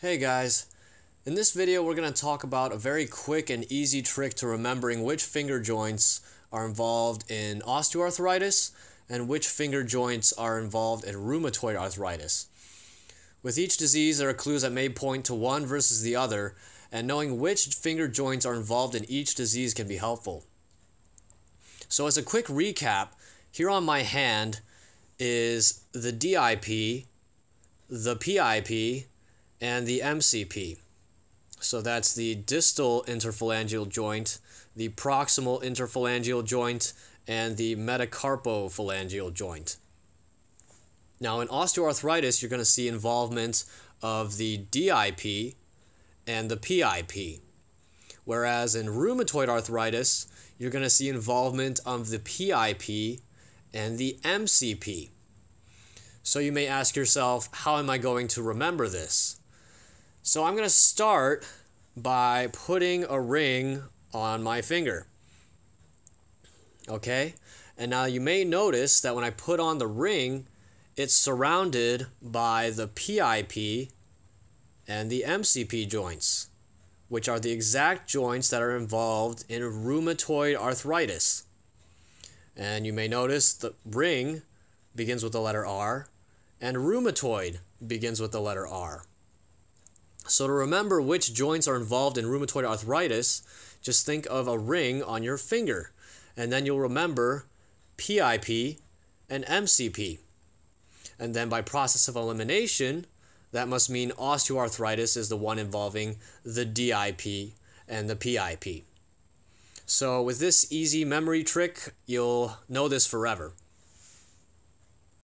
Hey guys, in this video we're going to talk about a very quick and easy trick to remembering which finger joints are involved in osteoarthritis and which finger joints are involved in rheumatoid arthritis. With each disease there are clues that may point to one versus the other and knowing which finger joints are involved in each disease can be helpful. So as a quick recap, here on my hand is the DIP, the PIP, and the MCP. So that's the distal interphalangeal joint, the proximal interphalangeal joint, and the metacarpophalangeal joint. Now, in osteoarthritis, you're going to see involvement of the DIP and the PIP. Whereas in rheumatoid arthritis, you're going to see involvement of the PIP and the MCP. So you may ask yourself, how am I going to remember this? So I'm going to start by putting a ring on my finger. Okay? And now you may notice that when I put on the ring, it's surrounded by the PIP and the MCP joints, which are the exact joints that are involved in rheumatoid arthritis. And you may notice the ring begins with the letter R, and rheumatoid begins with the letter R. So to remember which joints are involved in rheumatoid arthritis, just think of a ring on your finger, and then you'll remember PIP and MCP. And then by process of elimination, that must mean osteoarthritis is the one involving the DIP and the PIP. So with this easy memory trick, you'll know this forever.